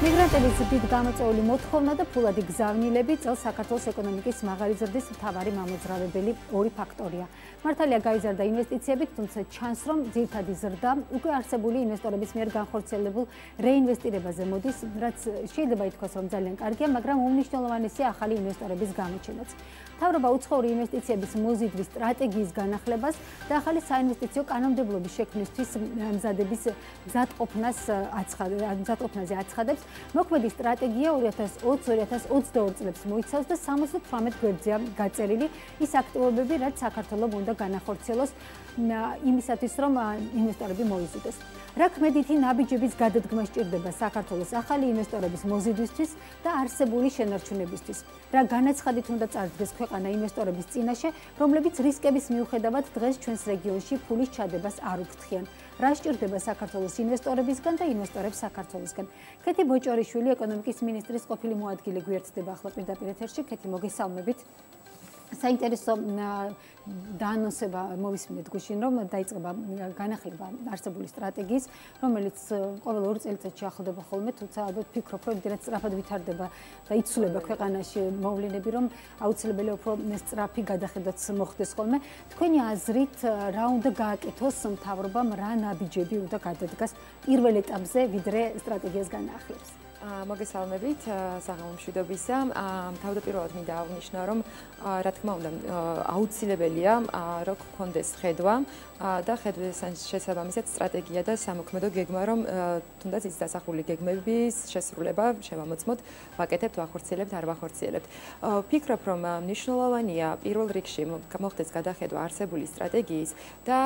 მიგრანტების დიდ გამოწვეული მოთხოვნა და ფულადი გზავნილები წელს საქართველოს ეკონომიკის მაღალი ზრდის მთავარი მამოძრავებელი ორი ფაქტორია. მართალია გაიზარდა ინვესტიციები, თუმცა ჩანს, რომ ძირთადი ზრდა უკვე არსებული ინვესტორების მიერ განხორციელებულ რეინვესტირებაზე მოდის, რაც შეიძლება ითქვას, რომ ძალიან კარგია, მაგრამ უმნიშვნელოვანესია ახალი ინვესტორების გამოჩენაც. მთავრობა უცხოური ინვესტიციების მოზიდვის სტრატეგიის განახლებას და ახალი საინვესტიციო კანონმდებლობის შექმნისთვის მზადების მზადყოფნას აცხადებს, მზადყოფნაზე აცხადებს. მოქმედი სტრატეგია 2020-2022 წლებს მოიცავს და 78 გვერდზეა გაწერილი ის აქტივობები, რაც საქართველოს უნდა განახორციელოს იმისათვის, რომ ინვესტორები მოიზიდოს. რა ქმედითი ნაბიჯების გადადგმა სჭირდება საქართველოს ახალი ინვესტორების მოზიდვისთვის და არსებული შენარჩუნებისთვის? რა განაცხადით უნდა წარდგეს ქვეყანა ინვესტორების წინაშე, რომლებიც რისკების მიუხედავად დღეს ჩვენს რეგიონში ფულის ჩადებას არ უფრთხიან? რა სჭირდება საქართველოს ინვესტორებისგან და ინვესტორებს საქართველოსგან. ქეთი ბოჭორიშვილი ეკონომიკის მინისტრის ყოფილი მოადგილე გვერდდება ახლა პირდაპირ ეთერში. ქეთი მოგესალმებით. საინტერესო დაანონსება მოვისმინეთ გუშინ რომ დაიწყება განახლება არსებული სტრატეგიის რომელიც ყოველ ორ წელიწადში ახლდება ხოლმე თუმცა ალბათ ფიქრობ რომ დიდად სწრაფად ვითარდება და იცვლება ქვეყანაში მოვლენები რომ აუცილებელია უფრო სწრაფი გადახედვაც მოხდეს ხოლმე. თქვენი აზრით რა უნდა გააკეთოს მთავრობამ რა ნაბიჯები უნდა გადადგას პირველ ეტაპზე ვიდრე სტრატეგიას განახლებს მოგესალმებით საღამომშვიდობისა. თავდაპირველად მინდა აღნიშნო, რომ რა თქმა უნდა აუცილებელია რომ გქონდეს ხედვა და ხედვის შესაბამისად სტრატეგია და სამოქმედო გეგმა, რომ თუნდაც ის დასახული გეგმების შესრულება შევამოწმოთ, ვაკეთებთ, ვახორციელებთ, არ ვახორციელებთ. ფიქრობ, რომ მნიშვნელოვანია პირველ რიგში მოხდეს გადახედვა არსებული სტრატეგიის და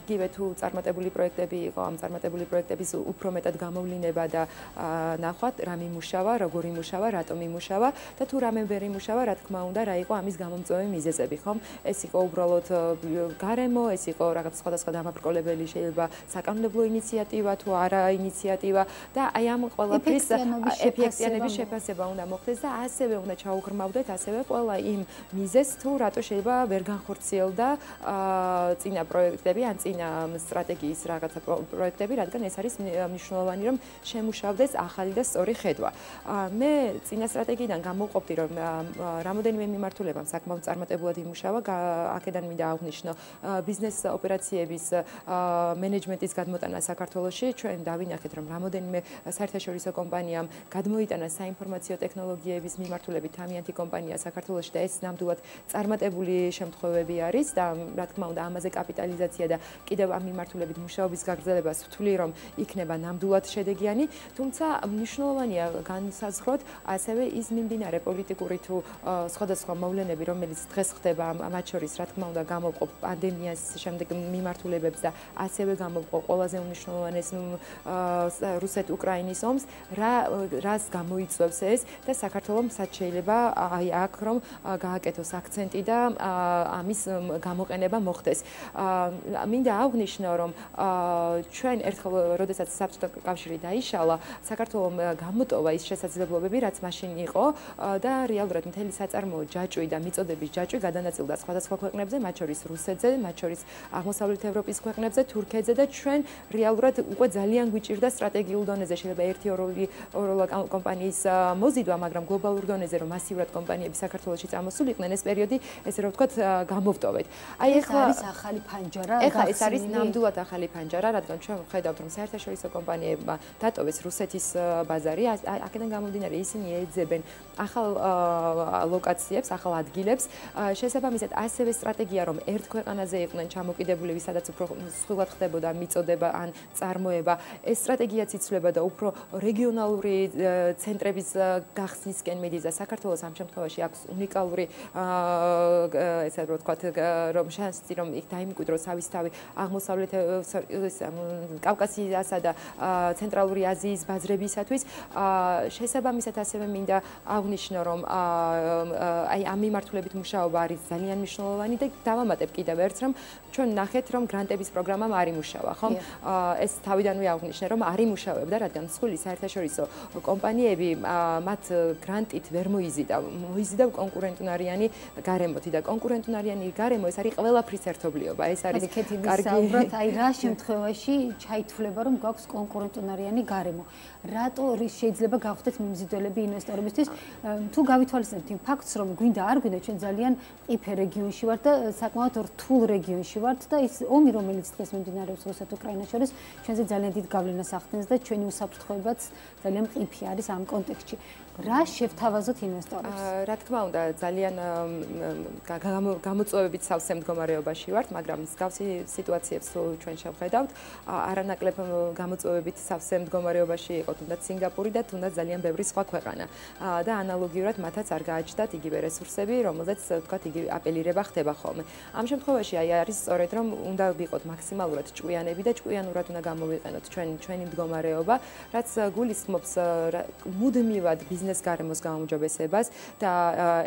იგივე თუ წარმატებული პროექტები იყო, ამ წარმატებული პროექტების უფრო მეტად გამოვლინება და ნახვათ რა მიმუშავა, როგორ იმუშავა, რატომ იმუშავა და თუ რამე ვერ იმუშავა, რა თქმა უნდა, რა იყო ამის გამომწვევი მიზეზები, ხომ? ეს იყო უბრალოდ გარემო, ეს იყო რაღაც სხვადასხვა დამაბრკოლებელი შეიძლება საკანონმდებლო ინიციატივა თუ არა ინიციატივა და აი ამ ყველაფრის ეფექტიანების შეფასება უნდა მოხდეს და ასევე უნდა ჩაუღრმავდეთ ასევე ყველა იმ მიზეზს თუ რატო შეიძლება ვერ განხორციელდა წინა პროექტები ან წინა სტრატეგიის რაღაცა პროექტები, რადგან ეს არის მნიშვნელოვანი რომ შემუშავდეს ახ ახალი და სწორი ხედვა. მე წინა სტრატეგიიდან გამოვყოფდი რომ რამოდენიმე მიმართულებამ საკმაოდ წარმატებულად იმუშავა. აქედან მინდა აღვნიშნო ბიზნეს ოპერაციების მენეჯმენტის გადმოტანა საქართველოში. ჩვენ დავინახეთ რომ რამოდენიმე საერთაშორისო კომპანიამ გადმოიტანა საინფორმაციო ტექნოლოგიების მიმართულებით თამიანთი კომპანია საქართველოში და ეს ნამდვილად წარმატებული შემთხვევები არის და რა თქმა უნდა ამაზე კაპიტალიზაცია და კიდევ ამ მიმართულებით მუშაობის გაგრძელებას ვთვლი რომ იქნება ნამდვილად შედეგიანი. თუმცა მნიშვნელოვანია განსაზღვროთ ასევე ის მიმდინარე პოლიტიკური თუ სხვადასხვა მოვლენები, რომელიც დღეს ხდება მათ შორის, რა თქმა უნდა, გამოვყო პანდემიას შემდეგ მიმართულებებს და ასევე გამოვყო ყველაზე უმნიშვნელოვანეს რუსეთ-უკრაინის ომს, რა რას გამოიწვევს ეს და საქართველოს სად შეიძლება აი აქ რომ გააკეთოს აქცენტი და ამის გამოყენება მოხდეს. მინდა აღვნიშნო, რომ ჩვენ ერთხელ როდესაც საბჭოთა კავშირი დაიშალა, საქართველოს საქართველოს გამოტოვა ის შესაძლებლობები, რაც მაშინ იყო და რეალურად მთელი საწარმოო ჯაჭვი და მიწოდების ჯაჭვი გადანაწილდა სხვადასხვა ქვეყნებზე, მათ შორის რუსეთზე, მათ შორის აღმოსავლეთ ევროპის ქვეყნებზე, თურქეთზე და ჩვენ რეალურად უკვე ძალიან გვიჭირდა სტრატეგიულ დონეზე შეიძლება ერთი ოროლი ოროლა კომპანიის მოზიდვა, მაგრამ გლობალურ დონეზე რომ მასიურად კომპანიები საქართველოში წამოსულიყვნენ ეს პერიოდი, ესე რომ ვთქვათ, გამოვტოვეთ. აი ახლა არის ახალი ფანჯარა, ახლა ეს არის ნამდვილად ახალი ფანჯარა, რადგან ჩვენ ვხედავთ რომ საერთაშორისო კომპანიებმა დატოვეს რუსეთის ბაზარი აქედან გამომდინარე ისინი ეძებენ ახალ ლოკაციებს, ახალ ადგილებს. შესაბამისად, ასევე სტრატეგია რომ ერთ ქვეყანაზე იყვნენ ჩამოკიდებულები, სადაც უფრო სხვილად ხდებოდა მიწოდება ან წარმოება. ეს სტრატეგიაც იცვლება და უფრო რეგიონალური ცენტრების გახსნისკენ მიდის და საქართველოს ამ შემთხვევაში აქვს უნიკალური ესე რომ ვთქვათ რომ შანსი რომ იქ დაიმკვიდროს თავისთავი აღმოსავლეთ კავკასიასა და ცენტრალური აზიის ბაზრების მისათვის შესაბამისად ასევე მინდა აღვნიშნო რომ აი ამ მიმართულებით მუშაობა არის ძალიან მნიშვნელოვანი და დავამატებ კიდევ ერთს რომ ჩვენ ნახეთ რომ გრანტების პროგრამამ არ იმუშავა ხომ? ეს თავიდანვე აღვნიშნე რომ არ იმუშავებდა რადგან მსხვილი საერთაშორისო კომპანიები მათ გრანტით ვერ მოიზიდა მოიზიდა კონკურენტუნარიანი გარემოთი და კონკურენტუნარიანი გარემო ეს არის ყველაფრის ერთობლიობა. ეს არის კარგი აი რა შემთხვევაში ჩაითვლება რომ გვაქვს კონკურენტუნარიანი გარემო რატო შეიძლება გავხდეთ მიმზიდველები ინვესტორებისთვის? თუ გავითვალისწინებთ იმ ფაქტს, რომ გვინდა არ გვინდა ჩვენ ძალიან ყიფე რეგიონში ვართ და საკმაოდ რთულ რეგიონში ვართ და ის ომი რომელიც დღეს მიმდინარეობს რუსეთ უკრაინას შორის ჩვენზე ძალიან დიდ გავლენას ახდენს და ჩვენი უსაფრთხოებაც ძალიან ყიფე არის ამ კონტექსტში. რა შევთავაზოთ ინვესტორებს? რა თქმა უნდა, ძალიან გამოწვევებით სავსე მდგომარეობაში ვართ, მაგრამ მსგავსი სიტუაციებს თუ ჩვენ შევხედავთ, არანაკლებ გამოწვევებით სავსე მდგომარეობაში იყო თუნდაც სინგაპური და თუნდაც ძალიან ბევრი სხვა ქვეყანა. და ანალოგიურად მათაც არ გააჩნდათ იგივე რესურსები, რომელზეც თქვა იგივე აპელირება ხდება ხოლმე. ამ შემთხვევაში აი არის სწორედ რომ უნდა ვიყოთ მაქსიმალურად ჭკვიანები და ჭკვიანურად უნდა გამოვიყენოთ ჩვენ ჩვენი მდგომარეობა, რაც გულისხმობს მუდმივად ბიზნეს ბიზნეს გარემოს გაუმჯობესებას და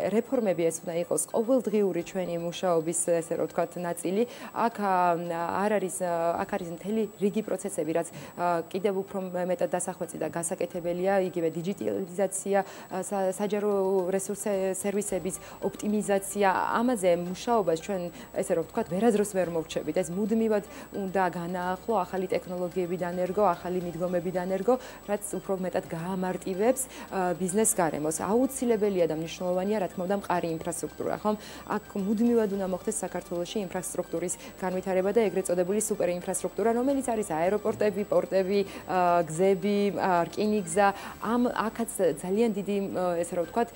რეფორმები ეს უნდა იყოს ყოველდღიური ჩვენი მუშაობის ესე რომ ვთქვათ ნაწილი. აქ არ არის აქ არის მთელი რიგი პროცესები, რაც კიდევ უფრო მეტად დასახვეწი და გასაკეთებელია, იგივე დიჯიტალიზაცია, საჯარო რესურსე სერვისების ოპტიმიზაცია. ამაზე მუშაობას ჩვენ ესე რომ ვთქვათ ვერაზროს ვერ მოვჩებით. ეს მუდმივად უნდა განაახლო ახალი ტექნოლოგიები და ენერგო, ახალი მიდგომები და ენერგო, რაც უფრო მეტად გაამარტივებს ბიზნეს ბიზნეს გარემოს. აუცილებელია და მნიშვნელოვანია, რა თქმა უნდა, მყარი ინფრასტრუქტურა, ხომ? აქ მუდმივად უნდა მოხდეს საქართველოსში ინფრასტრუქტურის განვითარება და ეგრეთ წოდებული სუპერინფრასტრუქტურა, რომელიც არის აეროპორტები, პორტები, გზები, რკინიგზა. ამ აქაც ძალიან დიდი, ესე რომ ვთქვათ,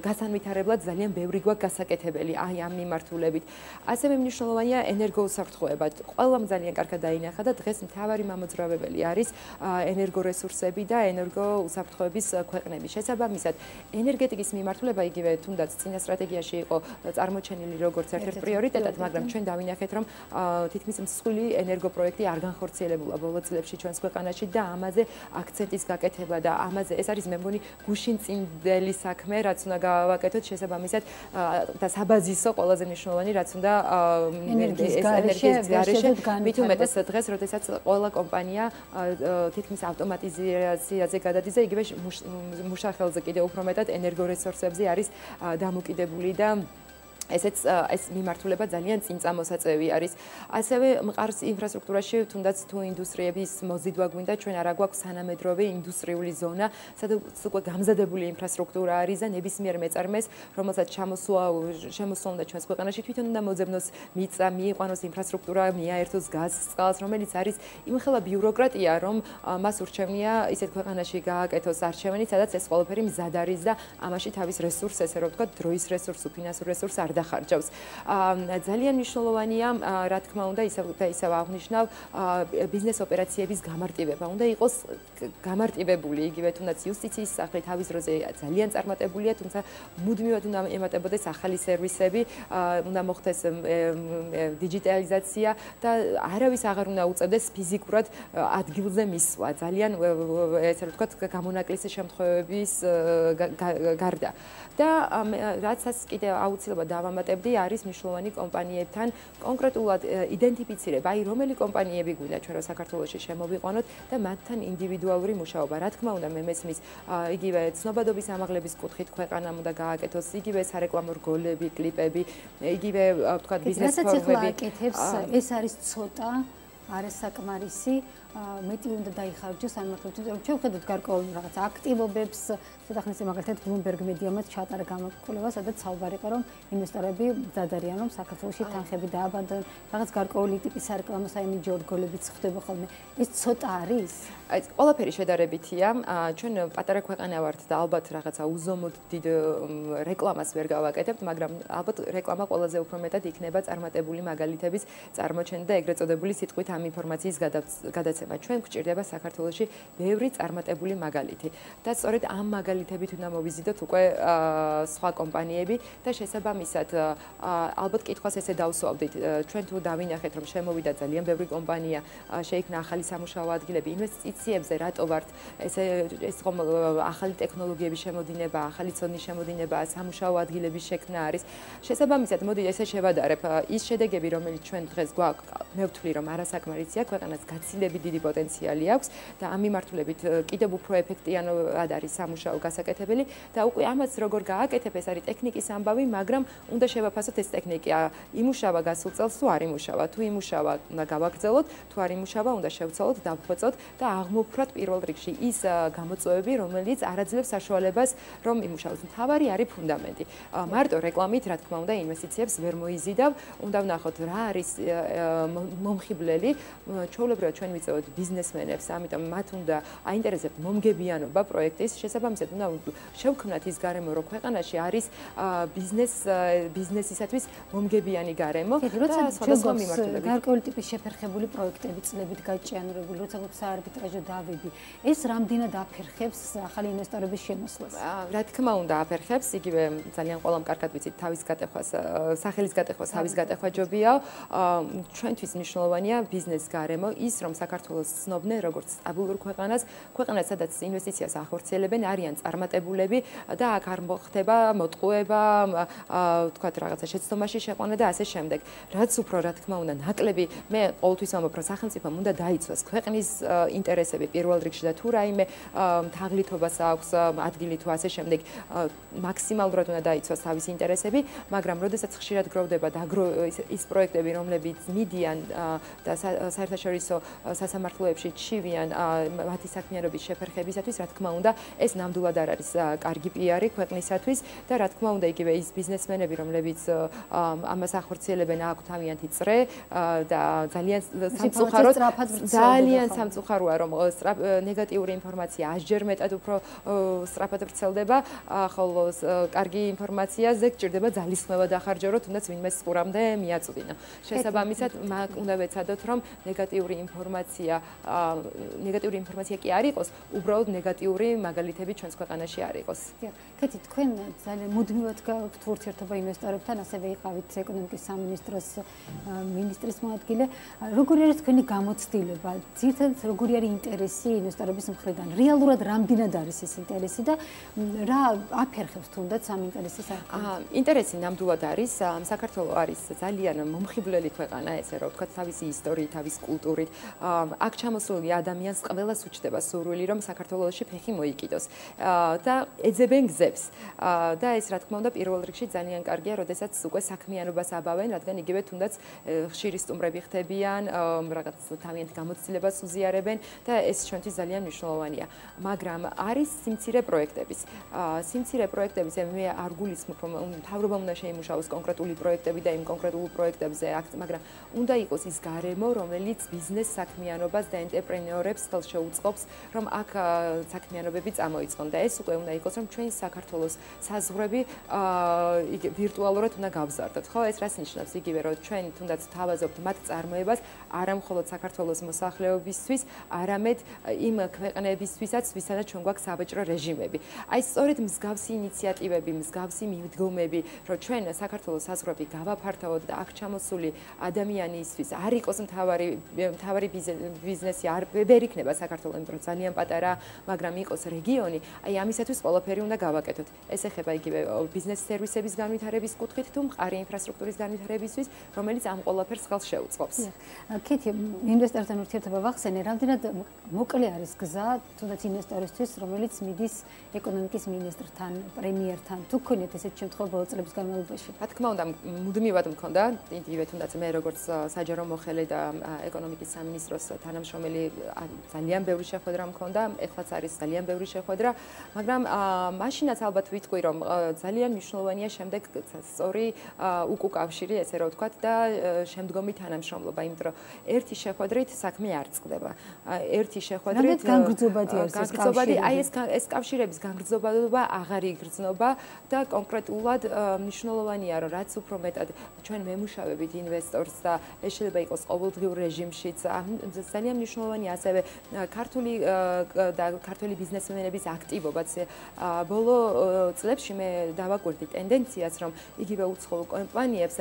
გასანვითარებლად ძალიან ბევრი გვაქვს გასაკეთებელი აი ამ მიმართულებით. ასევე მნიშვნელოვანია ენერგოუსაფრთხოება. ყველამ ძალიან კარგად დაინახა და დღეს მთავარი მამოძრავებელი არის ენერგორესურსები და ენერგოუსაფრთხოების ქვეყნების შესაბამისად ენერგეტიკის მიმართულება იგივე თუნდაც წინა სტრატეგიაში იყო წარმოჩენილი როგორც ერთ-ერთ პრიორიტეტად, მაგრამ ჩვენ დავინახეთ, რომ თითქმის მსხვილი ენერგოპროექტი არ განხორციელებულა ბოლო წლებში ჩვენს ქვეყანაში და ამაზე აქცენტის გაკეთება და ამაზე ეს არის მე მგონი გუშინ წინდელი საქმე, რაც უნდა გავაკეთოთ შესაბამისად და საბაზისო ყველაზე მნიშვნელოვანი რაც უნდა ენერგიის გარეშე მით უმეტეს დღეს, როდესაც ყველა კომპანია თითქმის ავტომატიზაციაზე გადადის და იგივე მუშახელზე კიდე უფრო მეტად ენერგორესურსებზე არის დამოკიდებული და ესეც ეს მიმართულება ძალიან წინწამოსაწევი არის. ასევე მყარს ინფრასტრუქტურაში თუნდაც თუ ინდუსტრიების მოზიდვა გვინდა, ჩვენ არა გვაქვს სანამედროვე ინდუსტრიული ზონა, სადაც უკვე გამზადებული ინფრასტრუქტურა არის და ნებისმიერ მეწარმეს, რომელსაც ჩამოსვლა შემოსვლა უნდა ჩვენს ქვეყანაში თვითონ უნდა მოძებნოს მიწა, მიიყვანოს ინფრასტრუქტურა, მიაერთოს გაზს, წყალს, რომელიც არის იმხელა ბიუროკრატია, რომ მას ურჩევნია ისეთ ქვეყანაში გააკეთოს არჩევანი, სადაც ეს ყველაფერი მზად არის და ამაში თავის რესურსს, ესე რომ ვთქვა, დროის რესურსს, ფინანსურ რესურსს არ გადახარჯავს. ძალიან მნიშვნელოვანია, რა თქმა უნდა, ისევ და ისევ აღნიშნავ ბიზნეს ოპერაციების გამარტივება. უნდა იყოს გამარტივებული, იგივე თუნდაც იუსტიციის სახლი თავის დროზე ძალიან წარმატებულია, თუმცა მუდმივად უნდა ემატებოდეს ახალი სერვისები, უნდა მოხდეს დიჯიტალიზაცია და არავის აღარ უნდა უწევდეს ფიზიკურად ადგილზე მისვლა. ძალიან ესე რომ ვთქვათ, გამონაკლისი შემთხვევების გარდა. და რაცაც კიდე აუცილებლად დავა დავამატებდი არის მნიშვნელოვანი კომპანიებთან კონკრეტულად იდენტიფიცირება, აი რომელი კომპანიები გვინდა ჩვენ რა საქართველოსში შემოვიყვანოთ და მათთან ინდივიდუალური მუშაობა. რა თქმა უნდა, მე მესმის იგივე ცნობადობის ამაღლების კუთხით ქვეყანამ უნდა გააკეთოს იგივე სარეკლამო რგოლები, კლიპები, იგივე ვთქვა ბიზნეს ფორუმები. ეს არის ცოტა არასაკმარისი მეტი უნდა დაიხარჯოს ამ მოხდით რომ ჩვენ ვხედავთ გარკვეულ რაღაც აქტივობებს სადახნის მაგალითად Bloomberg Media-მაც ჩატარა გამოკვლევა სადაც საუბარი იყო რომ ინვესტორები ძადარიან რომ საქართველოსი თანხები დააბანდონ. რაღაც გარკვეული ტიპის სარეკლამო საიმიჯო რგოლებიც ხდება ხოლმე. ეს ცოტა არის? აი ყველაფერი შედარებითია. ჩვენ პატარა ქვეყანა ვართ და ალბათ რაღაცა უზომოდ დიდ რეკლამას ვერ გავაკეთებთ მაგრამ ალბათ რეკლამა ყველაზე უფრო მეტად იქნება წარმატებული მაგალითების წარმოჩენა და ეგრეთ წოდებული სიტყვით ამ ინფორმაციის გადაც გადაცემა. ჩვენ გვჭირდება საქართველოსში ბევრი წარმატებული მაგალითი. და სწორედ ამ მაგალითებით უნდა მოვიზიდოთ უკვე სხვა კომპანიები და შესაბამისად ალბათ კითხვას ესე დავსვავდით ჩვენ თუ დავინახეთ რომ შემოვიდა ძალიან ბევრი კომპანია შეიქმნა ახალი სამუშაო ადგილები ინვესტიციებზე რატო ვართ ესე ეს ხომ ახალი ტექნოლოგიების შემოდინება ახალი ცოდნის შემოდინება სამუშაო ადგილების შექმნა არის შესაბამისად მოდი ესე შევადარებ ის შედეგები რომელიც ჩვენ დღეს გვაქვს მე ვთვლი რომ არასაკმარისია ქვეყანას გაცილებით დიდი პოტენციალი აქვს და ამ მიმართულებით კიდევ უფრო ეფექტიანად არის სამუშაო გასაკეთებელი და უკვე ამას როგორ გააკეთებ ეს არის ტექნიკის ამბავი, მაგრამ უნდა შევაფასოთ ეს ტექნიკა იმუშავა გასულ წელს თუ არ იმუშავა, თუ იმუშავა უნდა გავაგრძელოთ, თუ არ იმუშავა უნდა შევცვალოთ, დავხვეწოთ და აღმოფხვრათ პირველ რიგში ის გამოწვევები, რომელიც არაძლევს საშუალებას, რომ იმუშაოს. თავარი არის ფუნდამენტი. მარტო რეკლამით, რა თქმა უნდა, ინვესტიციებს ვერ მოიზიდავ. უნდა ვნახოთ რა არის მომხიბლელი. ჩვეულებრივად ჩვენ ვიწევთ ბიზნესმენებს, ამიტომ მათ უნდა აინტერესებთ მომგებიანობა პროექტის. შესაბამისად, უნდა შევქმნათ ის გარემო, რომ ქვეყანაში არის ბიზნეს ბიზნესისათვის მომგებიანი გარემო და სხვადასხვა მიმართულებით. გარკვეული ტიპის შეფერხებული პროექტები წლებით გაჭიანურებული, როცა საარბიტრაჟო დავები, ეს რამდენად აფერხებს ახალი ინვესტორების შემოსვლას? რა თქმა უნდა, აფერხებს, იგივე ძალიან ყველამ კარგად ვიცით, თავის გატეხვას, სახელის გატეხვას, თავის გატეხვა ჯობია. ჩვენთვის მნიშვნელოვანია ბიზნეს გარემო, ის რომ საქართველოს ცნობდნენ როგორც სტაბილურ ქვეყანას, ქვეყანას, სადაც ინვესტიციას ახორციელებენ, არიან წარმატებულები და აქ არ მოხდება მოტყუება, თქვათ რაღაცა შეცდომაში შეყვანა და ასე შემდეგ. რაც უფრო რა თქმა უნდა, ნაკლები, მე ყოველთვის ამბობ, რომ სახელმწიფომ უნდა დაიცვას ქვეყნის ინტერესები პირველ რიგში და თუ რაიმე თაღლითობას აქვს ადგილი თუ ასე შემდეგ, მაქსიმალურად უნდა დაიცვას თავის ინტერესები, მაგრამ როდესაც ხშირად გროვდება და ის პროექტები, რომლებიც მიდიან და საერთაშორისო სასამართლოებში ჩივიან მათი საქმიანობის შეფერხებისათვის, რა თქმა უნდა, ეს ნამდვილად არ არის კარგი პიარი ქვეყნისათვის და რა თქმა უნდა, იგივე ის ბიზნესმენები, რომლებიც ამას ახორციელებენ, აქვთ თავიანთი წრე და ძალიან სამწუხაროდ ძალიან სამწუხაროა, რომ ნეგატიური ინფორმაცია ასჯერ მეტად უფრო სწრაფად ვრცელდება, ხოლო კარგი ინფორმაციაზე გჭირდება ძალისხმევა დახარჯო, თუნდაც ვინმე სყურამდე მიაწვდინო. შესაბამისად, მაგ უნდა ვეცადოთ, რომ ნეგატიური ინფორმაცია ნეგატიური ინფორმაცია კი არ იყოს, უბრალოდ ნეგატიური მაგალითები ჩვენს ქვეყანაში არ იყოს. კეთი, თქვენ ძალიან მუდმივად გაქვთ ურთიერთობა ინვესტორებთან, ასევე იყავით ეკონომიკის სამინისტროს მინისტრის მოადგილე. როგორი არის თქვენი გამოცდილება? ძირთადად როგორი არის ინტერესი ინვესტორების მხრიდან? რეალურად რამდენად არის ეს ინტერესი და რა აფერხებს თუნდაც ამ ინტერესის არქივს? აა, ინტერესი ნამდვილად არის. საქართველოს არის ძალიან მომხიბვლელი ქვეყანა, ესე რომ ვთქვათ, თავისი ისტორიით, თავის კულტურით. აქ ჩამოსული ადამიანს ყველას უჩდება სურვილი, რომ საქართველოსში ფეხი მოიკიდოს. და ეძებენ გზებს. და ეს რა თქმა უნდა, პირველ რიგში ძალიან კარგია, როდესაც უკვე საქმიანობას აბავენ, რადგან იგივე თუნდაც ხშირი სტუმრები ხდებიან, რაღაც თავიანთ გამოცდილებას უზიარებენ და ეს ჩვენთვის ძალიან მნიშვნელოვანია. მაგრამ არის სიმცირე პროექტების. სიმცირე პროექტების მე არ გულისხმობ, რომ თავრობა უნდა შეიმუშაოს კონკრეტული პროექტები და იმ კონკრეტულ პროექტებზე, მაგრამ უნდა იყოს ის გარემო, რომელიც ბიზნეს საქმიანობას და ენტერპრენიორებს ხელშეუწყობს, რომ აქ საქმიანობები წამოიწყონ და ეს უკვე უნდა იყოს, რომ ჩვენ საქართველოს საზღვრები აა ვირტუალურად უნდა გავზარდოთ. ხო, ეს რას ნიშნავს? იგივე რომ ჩვენ თუნდაც თავაზობთ მათ წარმოებას არა მხოლოდ საქართველოს მოსახლეობისთვის, არამედ იმ ქვეყნებისთვისაც, ვისთანაც ჩვენ გვაქვს საბაჭრო რეჟიმები. აი სწორედ მსგავსი ინიციატივები, მსგავსი მიდგომები, რომ ჩვენ საქართველოს საზღვრები გავაფართოვოთ და აქ ჩამოსული ადამიანისთვის არ იყოს მთავარი მთავარი ბიზნესი არ ვერ იქნება საქართველოს, იმიტომ რომ ძალიან პატარა, მაგრამ იყოს რეგიონი, აი ამისათვის ყველაფერი უნდა გავაკეთოთ. ეს ეხება იგივე ბიზნეს სერვისების განვითარების კუთხით თუ მყარი ინფრასტრუქტურის განვითარებისთვის, რომელიც ამ ყველაფერს ხელს შეუწყობს. კეთი, ინვესტორთან ურთიერთობა ვახსენე, რამდენად მოკლე არის გზა თუნდაც ინვესტორისთვის, რომელიც მიდის ეკონომიკის მინისტრთან, პრემიერთან, თუ გქონიათ ესეთ შემთხვევა ბოლო წლების განმავლობაში? რა თქმა უნდა, მუდმივად მქონდა, იგივე თუნდაც მე როგორც საჯარო მოხელე და ეკონომიკის სამინისტროს თანამშრომელი ძალიან ბევრი შეხვედრა მქონდა, ეხლაც არის ძალიან ბევრი შეხვედრა, მაგრამ მაშინაც ალბათ ვიტყვი, რომ ძალიან მნიშვნელოვანია შემდეგ სწორი უკუკავშირი, ესე რომ ვთქვათ და შემდგომი თანამშრომლობა, იმიტომ რომ ერთი შეხვედრით საქმე არ წყდება. ერთი შეხვედრით განგრძობადია ეს განგრძობადი, აი ეს ეს კავშირების განგრძობადობა აღარ იგრძნობა და კონკრეტულად მნიშვნელოვანია, რომ რაც უფრო მეტად ჩვენ მემუშავებით ინვესტორს და ეს შეიძლება იყოს ყოველდღიურ რეჟიმშიც, ძალიან მნიშვნელოვანია ასევე ქართული და ქართული ბიზნესმენების აქტივობაც. ბოლო წლებში მე დავაკვირდი ტენდენციას, რომ იგივე უცხოურ კომპანიებს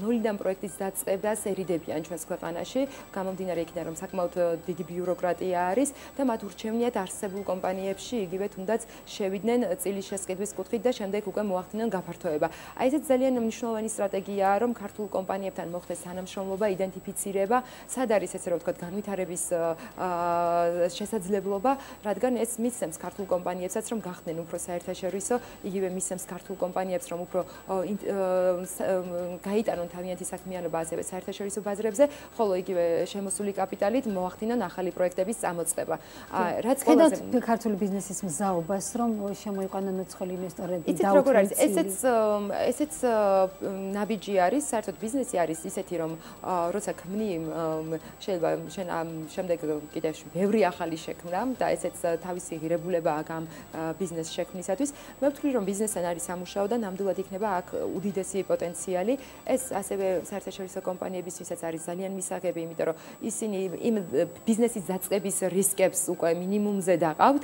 ნოლიდან პროექტის დაწყებას ერიდებიან ჩვენს ქვეყანაში, გამომდინარე იქიდან, რომ საკმაოდ დიდი ბიუროკრატია არის და მათ ურჩევნიათ არსებულ კომპანიებში იგივე თუნდაც შევიდნენ წილის შესყიდვის კუთხით და შემდეგ უკვე მოახდინონ გაფართოება. აი ეს ძალიან მნიშვნელოვანი სტრატეგიაა, რომ ქართულ კომპანიებთან მოხდეს თანამშრომლობა, იდენტიფიცირება, სად არის ესე რომ ვთქვათ, განვითარების შესაძლებლობა, რადგან ეს მისცემს ქართულ კომპანიებსაც რომ გახდნენ უფრო საერთაშორისო, იგივე მისცემს ქართულ კომპანიებს რომ უფრო გაიტანონ თავიანთი საქმიანობა ასევე საერთაშორისო ბაზრებზე, ხოლო იგივე შემოსული კაპიტალით მოახდინონ ახალი პროექტების წამოწყება. რაც ყველაზე ქართული ბიზნესის მზაობას, რომ შემოიყვანონ მოცხელი ინვესტორები და როგორ არის ესეც ესეც ნაბიჯი არის, საერთოდ ბიზნესი არის ისეთი, რომ როცა ქმნი შეიძლება შენ ამ შემდეგ კიდევ ბევრი ახალი შექმნა და ესეც თავისი ღირებულება აქვს ამ ბიზნეს შექმნისათვის. მე ვთვლი, რომ ბიზნესთან არის სამუშაო და ნამდვილად იქნება აქ უდიდესი პოტენციალი. ეს ასევე საერთაშორისო კომპანიებისთვისაც არის ძალიან მისაღები, იმიტომ რომ ისინი იმ ბიზნესის დაწყების რისკებს უკვე მინიმუმზე დაყავთ,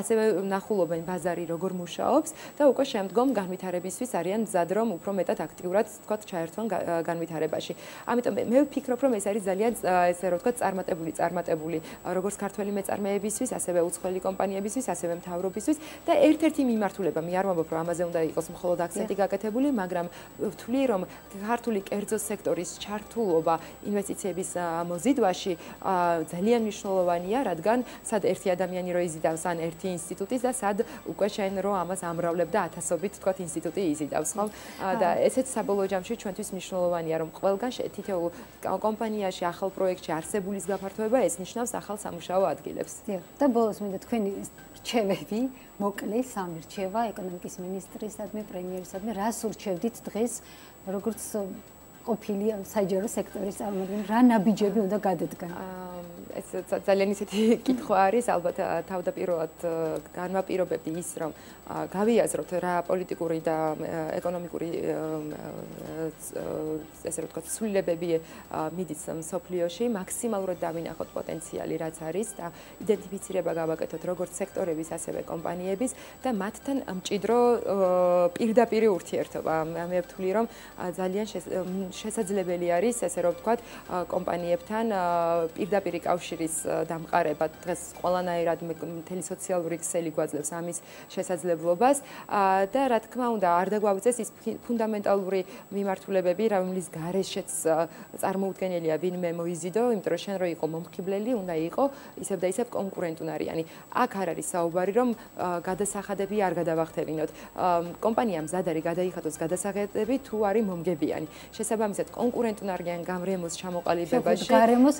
ასევე ნახულობენ ბაზარი როგორ მუშაობს და უკვე შემდგომ განვითარებისთვის არიან მზად რომ უფრო მეტად აქტიურად თქვა ჩაერთონ განვითარებაში. ამიტომ მე ვფიქრობ რომ ეს არის ძალიან ესე რომ თქვა წარმატებული წარმატებული როგორც ქართველი მეწარმეებისთვის, ასევე უცხოელი კომპანიებისთვის, ასევე მთავრობისთვის და ერთ-ერთი მიმართულება მე არ ვამბობ რომ ამაზე უნდა იყოს მხოლოდ აქცენტი გაკეთებული, მაგრამ ვთვლი რომ ქართული კერძო სექტორის ჩართულობა ინვესტიციების მოზიდვაში ძალიან მნიშვნელოვანია, რადგან სად ერთი ადამიანი რო იზიდავს ან ერთი ინსტიტუტი და სად უკვე შენ რო ამას ამრავლებ და ათასობით თქვა ინსტიტუტი იზიდავს, ხო? და ესეც საბოლოო ჯამში ჩვენთვის მნიშვნელოვანია, რომ ყველგან თითოეულ კომპანიაში ახალ პროექტში არსებულის გაფართოება ეს ნიშნავს ახალ სამუშაო ადგილებს. დიახ. და ბოლოს მინდა თქვენი რჩევები, მოკლე სამი რჩევა ეკონომიკის მინისტრისადმი, პრემიერისადმი, რას ურჩევდით დღეს, როგორც ყოფილი საჯარო სექტორის წარმომადგენელი, რა ნაბიჯები უნდა გადადგან? ეს ძალიან ისეთი კითხვა არის, ალბათ თავდაპირველად განვაპირობებდი ის, რომ გავიაზროთ რა პოლიტიკური და ეკონომიკური ესე რომ ვთქვათ, სულილებები მიდის სოფლიოში, მაქსიმალურად დავინახოთ პოტენციალი, რაც არის და იდენტიფიცირება გავაკეთოთ როგორც სექტორების, ასევე კომპანიების და მათთან მჭიდრო პირდაპირი ურთიერთობა. მე ვთვლი, რომ ძალიან შესაძლებელი არის ესე რომ ვთქვათ, კომპანიებთან პირდაპირი კავშირის დამყარება. დღეს ყველანაირად მთელი სოციალური ქსელი გვაძლევს ამის შესაძლებლობას. მშენებლობას და რა თქმა უნდა არ დაგვაუწეს ის ფუნდამენტალური მიმართულებები, რომლის გარეშეც წარმოუდგენელია ვინმე მოიზიდო, იმიტომ რომ შენ რო იყო მომხიბლელი, უნდა იყო ისევ და ისევ კონკურენტუნარიანი. აქ არ არის საუბარი, რომ გადასახადები არ გადავახტევინოთ. კომპანია მზად არის გადაიხადოს გადასახადები თუ არის მომგებიანი. შესაბამისად, კონკურენტუნარიან გამრემოს ჩამოყალიბებაში, გარემოს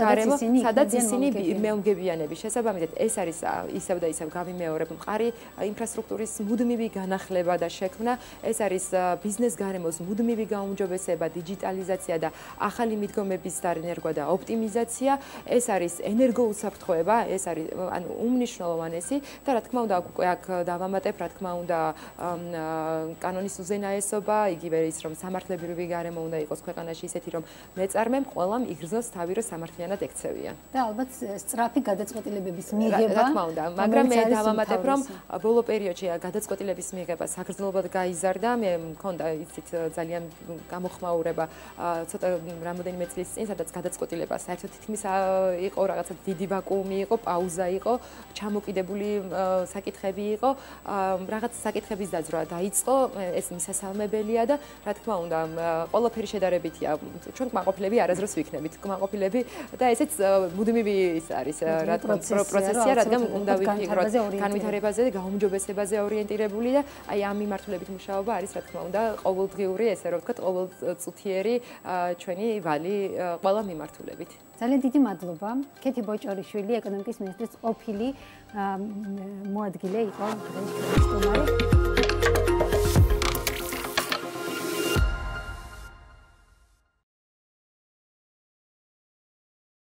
სადაც ისინი მეომგებიანები. შესაბამისად, ეს არის ისევ და ისევ გავიმეორებ მყარი ინფრასტრუქტურის მუდმივი განახლება და შექმნა. ეს არის ბიზნეს გარემოს მუდმივი გაუმჯობესება, დიჯიტალიზაცია და ახალი მიდგომების დარენერგვა და ოპტიმიზაცია, ეს არის ენერგოუსაფრთხოება, ეს არის ანუ უმნიშვნელოვანესი და რა თქმა უნდა უკვე აქ დავამატებ, რა თქმა უნდა კანონის უზენაესობა, იგივე ის რომ სამართლებრივი გარემო უნდა იყოს ქვეყანაში ისეთი რომ მეწარმემ ყველამ იგრძნოს თავი რომ სამართლიანად ექცევიან. და ალბათ სწრაფი გადაწყვეტილებების მიღება რა თქმა უნდა, მაგრამ მე დავამატებ რომ ბოლო პერიოდში გადაწყვეტილების მიღება საგრძნობლად გაიზარდა. მე მქონდა იცით ძალიან გამოხმაურება ცოტა რამოდენიმე წლის წინ, სადაც გადაწყვეტილება საერთოდ თითქმის იყო რაღაცა დიდი ვაკუუმი იყო, პაუზა იყო, ჩამოკიდებული საკითხები იყო, რაღაც საკითხების დაძრა დაიწყო, ეს მისასალმებელია და რა თქმა უნდა, ყველაფერი შედარებითია. ჩვენ კმაყოფილები არაზრს ვიქნებით. კმაყოფილები და ესეც მუდმივი ის არის რა თქმა უნდა პროცესია, რადგან უნდა ვიფიქროთ განვითარებაზე და გაუმჯობესებაზე ორიენტირებული და აი ამ მიმართულებით მუშაობა არის რა თქმა უნდა ყოველდღიური ესე რომ ვთქვათ ყოველწუთიერი ჩვენი ვალი ყველა მიმართულებით. ძალიან დიდი მადლობა. კეთი ბოჭორიშვილი ეკონომიკის მინისტრის ოფილი მოადგილე იყო დღეს სტუმარი.